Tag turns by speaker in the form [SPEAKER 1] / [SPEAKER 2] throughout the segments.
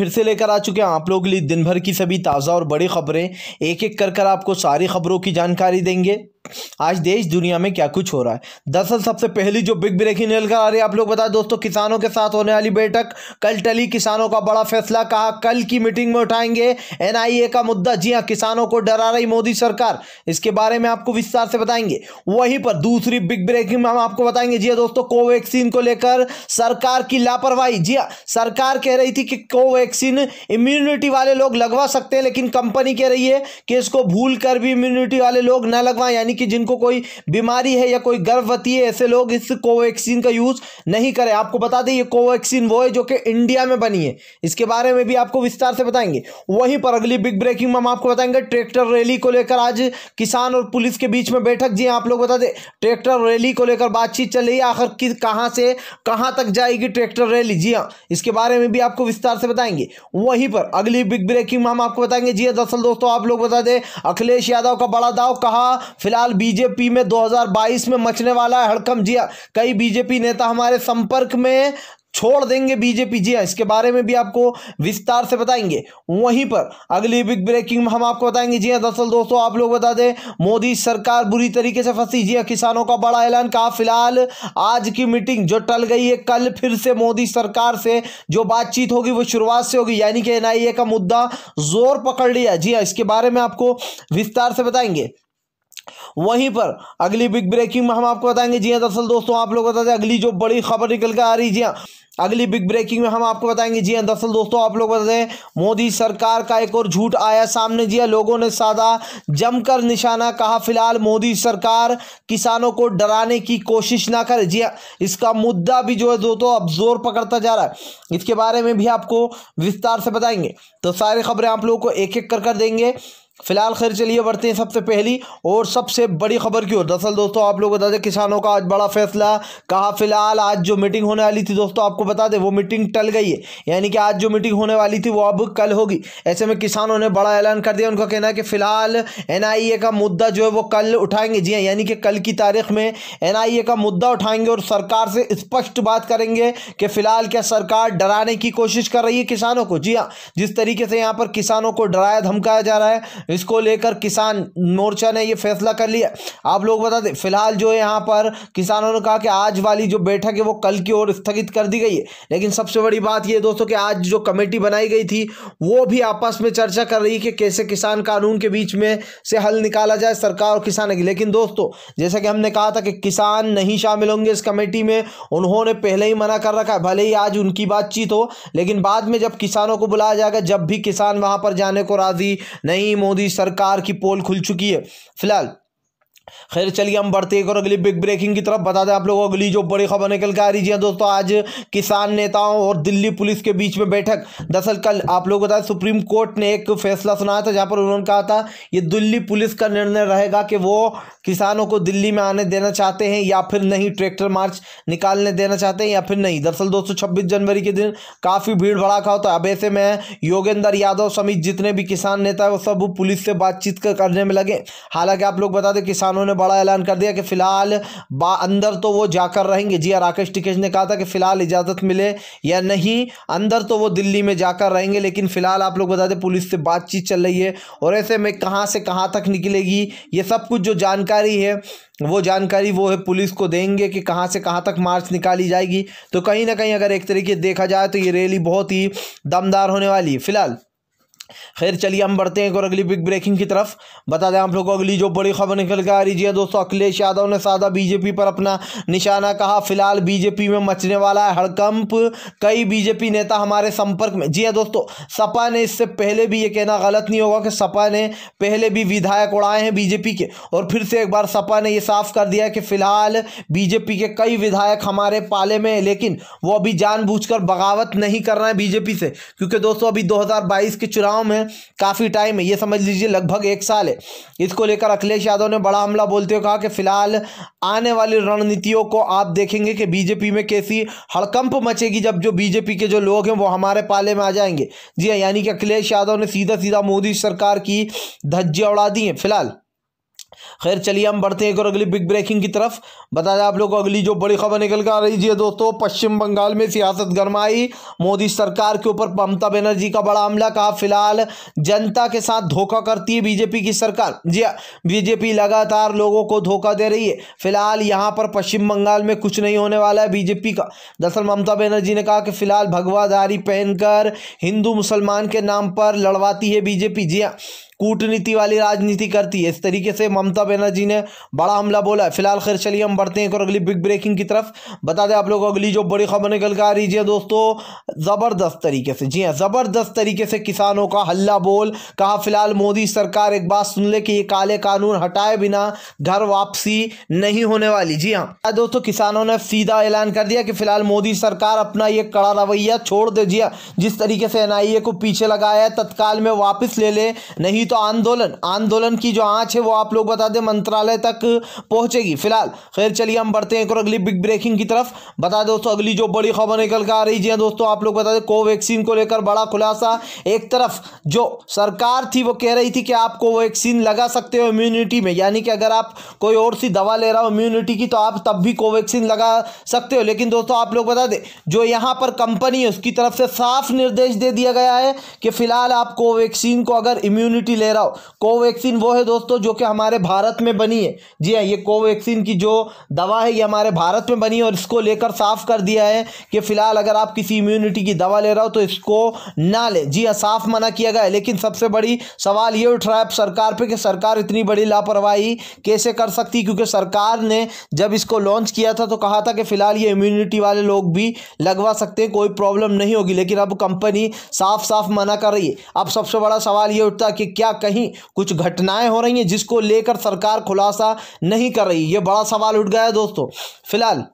[SPEAKER 1] फिर से लेकर आ चुके हैं आप लोगों के लिए दिन भर की सभी ताज़ा और बड़ी खबरें। एक एक कर कर आपको सारी खबरों की जानकारी देंगे। आज देश दुनिया में क्या कुछ हो रहा है? दरअसल सबसे पहली जो बिग ब्रेकिंग निकल कर आ रही है, आप लोग बता दोस्तों, किसानों के साथ होने वाली बैठक। कल टली किसानों का बड़ा फैसला, कहा कल की मीटिंग में उठाएँगे एनआईए का मुद्दा। जी हाँ किसानों को डरा रही मोदी सरकार, इसके बारे में आपको विस्तार से बताएँगे। वहीं पर दूसरी बिग ब्रेकिंग में हम आपको बताएँगे, जी दोस्तों, कोवैक्सीन को लेकर सरकार की लापरवाही। जी सरकार कह रही थी कि कोवैक्सीन इम्यूनिटी वाले लोग लगवा सकते हैं, लेकिन कंपनी कह रही है कि इसको भूल कर भी इम्यूनिटी वाले लोग न लगवाएँ, यानी कि जिनको कोई बीमारी है या कोई गर्भवती है ऐसे लोग इस कोवैक्सीन का यूज़ नहीं करें। आपको बता दें ये कोवैक्सीन वो है जो कि इंडिया में बनी है। इसके बारे में भी आपको विस्तार से बताएँगे। वहीं पर अगली बिग ब्रेकिंग में हम आपको बताएँगे ट्रैक्टर रैली को लेकर। आज किसान और पुलिस के बीच में बैठक। जी आप लोग बता दें ट्रैक्टर रैली को लेकर बातचीत चल रही है। आखिर कि कहाँ से कहाँ तक जाएगी ट्रैक्टर रैली? जी हाँ इसके बारे में भी आपको विस्तार से बताएँगे। वहीं पर अगली बिग ब्रेकिंग में हम आपको बताएँगे। जी हाँ, दरअसल दोस्तों आप लोग बता दें अखिलेश यादव का बड़ा दाव कहा फ़िलहाल बीजेपी में 2022 में मचने वाला है हड़कम जिया कई बीजेपी नेता हमारे संपर्क में छोड़ देंगे बीजेपी। जी हाँ इसके बारे में भी आपको विस्तार से बताएँगे। वहीं पर अगली बिग ब्रेकिंग में हम आपको बताएँगे। जी हाँ दरअसल दोस्तों, आप लोग बता दें, मोदी सरकार बुरी तरीके से फंसी। जी हाँ किसानों का बड़ा ऐलान कहा। फ़िलहाल आज की मीटिंग जो टल गई है, कल फिर से मोदी सरकार से जो बातचीत होगी, वो शुरुआत से होगी। यानी कि एनआईए का मुद्दा ज़ोर पकड़ लिया। जी हाँ इसके बारे में आपको विस्तार से बताएँगे। वहीं पर अगली बिग ब्रेकिंग में हम आपको बताएँगे। जी हाँ दरअसल दोस्तों, आप लोग बता दें, अगली जो बड़ी खबर निकल कर आ रही जी हाँ अगली बिग ब्रेकिंग में हम आपको बताएँगे। जी हाँ दरअसल दोस्तों, आप लोग बता दें, मोदी सरकार का एक और झूठ आया सामने। जी हाँ लोगों ने सादा जमकर निशाना कहा, फ़िलहाल मोदी सरकार किसानों को डराने की कोशिश ना करे। जी हाँ इसका मुद्दा भी जो है दोस्तों, अब ज़ोर पकड़ता जा रहा है। इसके बारे में भी आपको विस्तार से बताएँगे। तो सारी खबरें आप लोगों को एक एक कर कर देंगे। फ़िलहाल खैर चलिए बढ़ते हैं सबसे पहली और सबसे बड़ी खबर की ओर। दरअसल दोस्तों, आप लोग बता दें, किसानों का आज बड़ा फैसला कहा। फ़िलहाल आज जो मीटिंग होने वाली थी दोस्तों, आपको बता दें, वो मीटिंग टल गई है। यानी कि आज जो मीटिंग होने वाली थी, वो अब कल होगी। ऐसे में किसानों ने बड़ा ऐलान कर दिया। उनका कहना है कि फ़िलहाल एनआईए का मुद्दा जो है, वो कल उठाएँगे। जी हाँ यानी कि कल की तारीख में एनआईए का मुद्दा उठाएँगे और सरकार से स्पष्ट बात करेंगे कि फ़िलहाल क्या सरकार डराने की कोशिश कर रही है किसानों को। जी हाँ जिस तरीके से यहाँ पर किसानों को डराया, धमकाया जा रहा है इसको लेकर किसान मोर्चा ने ये फैसला कर लिया। आप लोग बता दें, फ़िलहाल जो है यहाँ पर किसानों ने कहा कि आज वाली जो बैठक है वो कल की ओर स्थगित कर दी गई है। लेकिन सबसे बड़ी बात ये दोस्तों कि आज जो कमेटी बनाई गई थी, वो भी आपस में चर्चा कर रही है कि कैसे किसान कानून के बीच में से हल निकाला जाए सरकार और किसान की लेकिन दोस्तों, जैसा कि हमने कहा था कि किसान नहीं शामिल होंगे इस कमेटी में, उन्होंने पहले ही मना कर रखा है। भले ही आज उनकी बातचीत हो, लेकिन बाद में जब किसानों को बुलाया जाएगा, जब भी किसान वहाँ पर जाने को राज़ी नहीं, मोदी सरकार की पोल खुल चुकी है। फ़िलहाल खैर, चलिए हम बढ़ते एक और अगली बिग ब्रेकिंग की तरफ़। बता दें आप लोगों को अगली जो बड़ी खबर निकल के आ रही है दोस्तों, आज किसान नेताओं और दिल्ली पुलिस के बीच में बैठक। दरअसल कल आप लोग बताएँ सुप्रीम कोर्ट ने एक फैसला सुनाया था, जहाँ पर उन्होंने कहा था, ये दिल्ली पुलिस का निर्णय रहेगा कि वो किसानों को दिल्ली में आने देना चाहते हैं या फिर नहीं, ट्रैक्टर मार्च निकालने देना चाहते हैं या फिर नहीं। दरअसल दोस्तों, छब्बीस जनवरी के दिन काफ़ी भीड़ भड़ाका होता है। अब ऐसे में योगेंद्र यादव समेत जितने भी किसान नेता है, वो सब पुलिस से बातचीत करने में लगे। हालाँकि आप लोग बता दें, किसानों ने बड़ा ऐलान कर दिया कि फ़िलहाल अंदर तो वो जाकर रहेंगे। जी हाँ, राकेश टिकेश ने कहा था कि फ़िलहाल इजाज़त मिले या नहीं अंदर तो वो दिल्ली में जाकर रहेंगे लेकिन फ़िलहाल आप लोग बता दें पुलिस से बातचीत चल रही है और ऐसे में कहाँ से कहाँ तक निकलेगी ये सब कुछ जो जानकारी है वो जानकारी वो है पुलिस को देंगे कि कहाँ से कहाँ तक मार्च निकाली जाएगी। तो कहीं ना कहीं अगर एक तरीके देखा जाए तो ये रैली बहुत ही दमदार होने वाली है। फ़िलहाल खैर, चलिए हम बढ़ते हैं एक और अगली बिग ब्रेकिंग की तरफ़। बता दें आप लोगों को अगली जो बड़ी खबर निकल कर आ रही है, दोस्तों, अखिलेश यादव ने सादा बीजेपी पर अपना निशाना कहा। फ़िलहाल बीजेपी में मचने वाला है हड़कंप। कई बीजेपी नेता हमारे संपर्क में जी हाँ दोस्तों, सपा ने इससे पहले भी ये कहना गलत नहीं होगा कि सपा ने पहले भी विधायक उड़ाए हैं बीजेपी के। और फिर से एक बार सपा ने यह साफ़ कर दिया कि फ़िलहाल बीजेपी के कई विधायक हमारे पाले में है, लेकिन वो अभी जानबूझकर बगावत नहीं कर रहे हैं बीजेपी से। क्योंकि, दोस्तों, अभी दो हज़ार बाईस के चुनाव चुनाव में काफ़ी टाइम है, ये समझ लीजिए लगभग एक साल है। इसको लेकर अखिलेश यादव ने बड़ा हमला बोलते हुए कहा कि फ़िलहाल आने वाली रणनीतियों को आप देखेंगे कि बीजेपी में कैसी हड़कंप मचेगी जब जो बीजेपी के जो लोग हैं वो हमारे पाले में आ जाएँगे। जी हाँ यानी कि अखिलेश यादव ने सीधा सीधा मोदी सरकार की धज्जियाँ उड़ा दी हैं, फ़िलहाल। खैर, चलिए हम बढ़ते हैं एक और अगली बिग ब्रेकिंग की तरफ़। बता दें आप लोग को, अगली जो बड़ी खबर निकल कर आ रही है दोस्तों, पश्चिम बंगाल में सियासत गरमाई। मोदी सरकार के ऊपर ममता बनर्जी का बड़ा हमला, कहा फ़िलहाल जनता के साथ धोखा करती है बीजेपी की सरकार। जी हाँ बीजेपी लगातार लोगों को धोखा दे रही है। फ़िलहाल यहाँ पर पश्चिम बंगाल में कुछ नहीं होने वाला है बीजेपी का। दरअसल ममता बनर्जी ने कहा कि फ़िलहाल भगवाधारी पहनकर हिंदू मुसलमान के नाम पर लड़वाती है बीजेपी। जी हाँ कूटनीति वाली राजनीति करती है। इस तरीके से ममता बनर्जी ने बड़ा हमला बोला है। फ़िलहाल खैर चलिए हम बढ़ते हैं और अगली बिग ब्रेकिंग की तरफ़। बता दें आप लोग अगली जो बड़ी खबर निकल कर आ रही है दोस्तों, ज़बरदस्त तरीके से, जी हाँ ज़बरदस्त तरीके से किसानों का हल्ला बोल। कहा, फ़िलहाल मोदी सरकार एक बात सुन ले कि ये काले कानून हटाए बिना घर वापसी नहीं होने वाली। जी हाँ दोस्तों, किसानों ने सीधा ऐलान कर दिया कि फ़िलहाल मोदी सरकार अपना ये कड़ा रवैया छोड़ दे। जी हाँ जिस तरीके से एनआईए को पीछे लगाया है, तत्काल में वापस ले ले, नहीं तो आंदोलन आंदोलन की जो आँच है वो आप लोग बता दें, मंत्रालय तक पहुंचेगी। फ़िलहाल, खैर चलिए हम बढ़ते हैं एक और अगली बिग ब्रेकिंग की तरफ़। बता दोस्तों, अगली जो बड़ी खबर निकल कर आ रही है दोस्तों, आप लोग बता दें, कोवैक्सीन को लेकर बड़ा खुलासा। एक तरफ़ जो सरकार थी, वो कह रही थी कि आप कोवैक्सीन लगा सकते हो इम्यूनिटी में। यानी कि अगर आप कोई और सी दवा ले रहा हो इम्यूनिटी की तो आप तब भी कोवैक्सीन लगा सकते हो। लेकिन दोस्तों, आप लोग बता दें, जो यहाँ पर कंपनी है, उसकी तरफ़ से साफ़ निर्देश दे दिया गया है कि फ़िलहाल आप कोवैक्सीन को अगर इम्यूनिटी ले रहा हो। कोवैक्सीन वो है दोस्तों जो कि हमारे भारत में बनी है। जी हाँ ये कोवैक्सीन की जो दवा है, ये हमारे भारत में बनी है और इसको लेकर साफ़ कर दिया है कि फ़िलहाल अगर आप किसी इम्यूनिटी की दवा ले रहा हो तो इसको ना ले। जी हाँ साफ़ मना किया गया है, लेकिन सबसे बड़ी सवाल ये उठ रहा है सरकार पे कि सरकार इतनी बड़ी लापरवाही कैसे कर सकती क्योंकि सरकार ने जब इसको लॉन्च किया था तो कहा था कि फ़िलहाल ये इम्यूनिटी वाले लोग भी लगवा सकते हैं, कोई प्रॉब्लम नहीं होगी। लेकिन अब कंपनी साफ़ साफ़ मना कर रही है। अब सबसे बड़ा सवाल ये उठता है कि क्या कहीं कुछ घटनाएँ हो रही हैं जिसको लेकर सरकार खुलासा नहीं कर रही। ये बड़ा सवाल उठ गया है दोस्तों। फ़िलहाल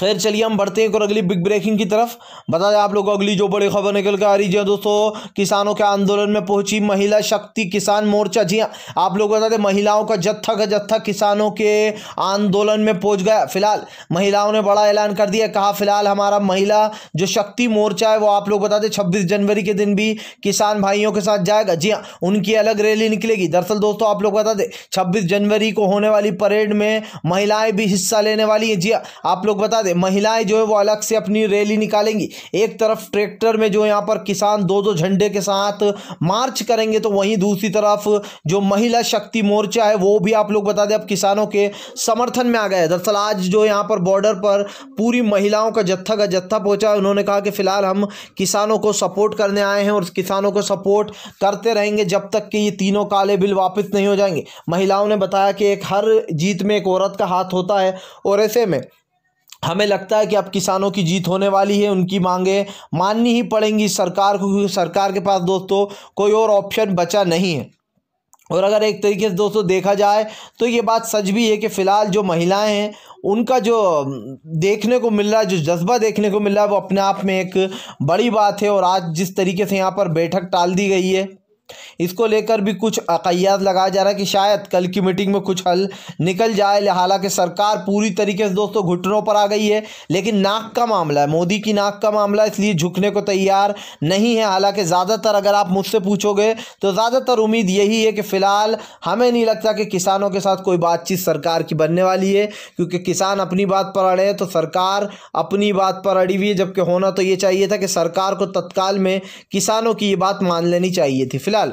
[SPEAKER 1] खैर, चलिए हम बढ़ते हैं और अगली बिग ब्रेकिंग की तरफ़। बता दें आप लोगों को अगली जो बड़ी खबर निकल कर आ रही है दोस्तों, किसानों के आंदोलन में पहुँची महिला शक्ति किसान मोर्चा। जी हाँ आप लोग बता दें महिलाओं का जत्था का जत्था किसानों के आंदोलन में पहुँच गया। फ़िलहाल महिलाओं ने बड़ा ऐलान कर दिया। कहा, फ़िलहाल हमारा महिला जो शक्ति मोर्चा है, वो आप लोग बता दें छब्बीस जनवरी के दिन भी किसान भाइयों के साथ जाएगा। जी हाँ उनकी अलग रैली निकलेगी। दरअसल दोस्तों, आप लोग बता दें छब्बीस जनवरी को होने वाली परेड में महिलाएँ भी हिस्सा लेने वाली है। जी हाँ आप लोग बता दें, महिलाएँ जो है वो अलग से अपनी रैली निकालेंगी। एक तरफ़ ट्रैक्टर में जो यहाँ पर किसान दो दो झंडे के साथ मार्च करेंगे तो वहीं दूसरी तरफ़ जो महिला शक्ति मोर्चा है, वो भी आप लोग बता दें, अब किसानों के समर्थन में आ गए दरअसल आज जो यहाँ पर बॉर्डर पर पूरी महिलाओं का जत्था का जत्था पहुँचा है। उन्होंने कहा कि फ़िलहाल हम किसानों को सपोर्ट करने आए हैं और किसानों को सपोर्ट करते रहेंगे, जब तक कि ये तीनों काले बिल वापस नहीं हो जाएँगे। महिलाओं ने बताया कि एक हर जीत में एक औरत का हाथ होता है और ऐसे में हमें लगता है कि अब किसानों की जीत होने वाली है, उनकी मांगे माननी ही पड़ेंगी सरकार को, क्योंकि सरकार के पास दोस्तों कोई और ऑप्शन बचा नहीं है। और अगर एक तरीके से दोस्तों देखा जाए तो ये बात सच भी है कि फ़िलहाल जो महिलाएँ हैं, उनका जो देखने को मिल रहा है, जो जज्बा देखने को मिल रहा है, वो अपने आप में एक बड़ी बात है। और आज जिस तरीके से यहाँ पर बैठक टाल दी गई है इसको लेकर भी कुछ अकैयात लगाया जा रहा है कि शायद कल की मीटिंग में कुछ हल निकल जाए। हालाँकि सरकार पूरी तरीके से दोस्तों घुटनों पर आ गई है, लेकिन नाक का मामला है। मोदी की नाक का मामला इसलिए झुकने को तैयार नहीं है। हालाँकि ज़्यादातर अगर आप मुझसे पूछोगे तो ज़्यादातर उम्मीद यही है कि फ़िलहाल हमें नहीं लगता कि किसानों के साथ कोई बातचीत सरकार की बनने वाली है, क्योंकि किसान अपनी बात पर अड़े तो सरकार अपनी बात पर अड़ी हुई है, जबकि होना तो ये चाहिए था कि सरकार को तत्काल में किसानों की ये बात मान लेनी चाहिए थी। फ़िलहाल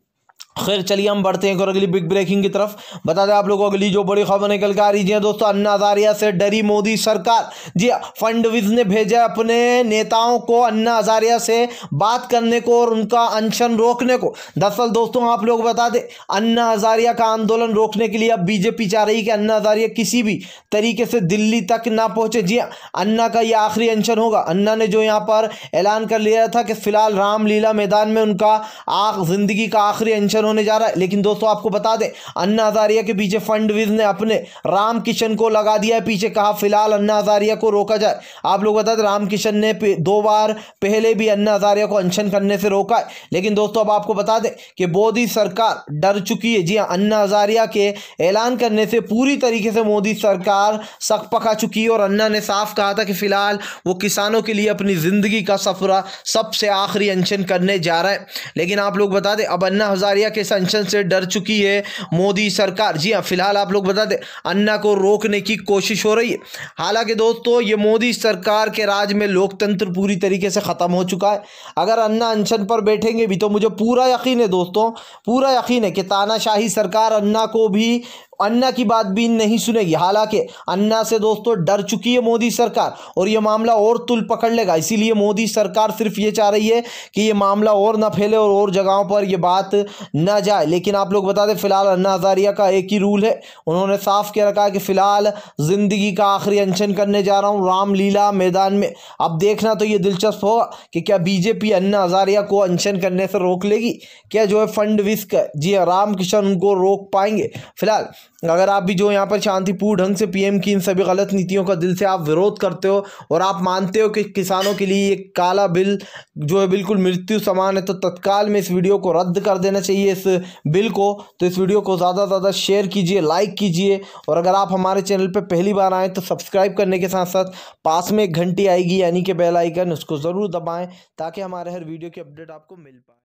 [SPEAKER 1] खैर चलिए हम बढ़ते हैं और अगली बिग ब्रेकिंग की तरफ़। बता दें आप लोगों को अगली जो बड़ी खबर निकल कर आ रही है दोस्तों अन्ना हजारिया से डरी मोदी सरकार। जी हाँ, फंडविज ने भेजा अपने नेताओं को अन्ना हजारिया से बात करने को और उनका अनशन रोकने को। दरअसल दोस्तों आप लोग बता दें अन्ना हजारिया का आंदोलन रोकने के लिए अब बीजेपी चाह रही है कि अन्ना हजारिया किसी भी तरीके से दिल्ली तक ना पहुँचे। जी हाँ, अन्ना का ये आखिरी अनशन होगा। अन्ना ने जो यहाँ पर ऐलान कर लिया था कि फ़िलहाल रामलीला मैदान में उनका ज़िंदगी का आखिरी अनशन होने जा रहा है, लेकिन दोस्तों आपको बता दें, अन्ना हजारिया के पीछे फंडविज ने अपने राम किशन को लगा दिया है, पीछे कहा, फ़िलहाल अन्ना हजारिया को रोका जाए। आप लोग बता दें, राम किशन ने दो बार पहले भी अन्ना हजारिया को अनशन करने से रोका है। लेकिन दोस्तों अब आपको बता दें कि मोदी सरकार डर चुकी है। जी हाँ अन्ना हजारिया के ऐलान करने से पूरी तरीके से मोदी सरकार सक पका चुकी है और अन्ना ने साफ़ कहा था कि फ़िलहाल वो किसानों के लिए अपनी ज़िंदगी का सफरा सबसे आखिरी अनशन करने जा रहा है। लेकिन आप लोग बता दें, अब अन्ना हजारिया के संशन से डर चुकी है। मोदी सरकार, जी हाँ फ़िलहाल आप लोग बता दें, अन्ना को रोकने की कोशिश हो रही है। हालाँकि दोस्तों, ये मोदी सरकार के राज में लोकतंत्र पूरी तरीके से ख़त्म हो चुका है। अगर अन्ना अनशन पर बैठेंगे भी तो मुझे पूरा यकीन है दोस्तों, पूरा यकीन है कि तानाशाही सरकार अन्ना को भी अन्ना की बात भी नहीं सुनेगी। हालाँकि अन्ना से दोस्तों डर चुकी है मोदी सरकार और ये मामला और तुल पकड़ लेगा। इसीलिए मोदी सरकार सिर्फ़ ये चाह रही है कि ये मामला और ना फैले और और जगहों पर यह बात ना जाए। लेकिन आप लोग बता दें, फ़िलहाल अन्ना हजारिया का एक ही रूल है। उन्होंने साफ़ कह रखा है कि फ़िलहाल ज़िंदगी का आखिरी अनशन करने जा रहा हूँ। रामलीला मैदान में। अब देखना तो ये दिलचस्प होगा कि क्या बीजेपी अन्ना हजारिया को अनशन करने से रोक लेगी? क्या जो है फंड विस्क जी हाँ राम किशन उनको रोक पाएँगे? फ़िलहाल अगर आप भी जो यहाँ पर शांतिपूर्ण ढंग से पीएम की इन सभी गलत नीतियों का दिल से आप विरोध करते हो और आप मानते हो कि किसानों के लिए ये काला बिल जो है बिल्कुल मृत्यु समान है तो तत्काल में इस वीडियो को रद्द कर देना चाहिए इस बिल को। तो इस वीडियो को ज़्यादा से ज़्यादा शेयर कीजिए, लाइक कीजिए और अगर आप हमारे चैनल पर पहली बार आएँ तो सब्सक्राइब करने के साथ साथ पास में एक घंटी आएगी, यानी कि बेल आइकन, उसको ज़रूर दबाएँ ताकि हमारे हर वीडियो की अपडेट आपको मिल पाए।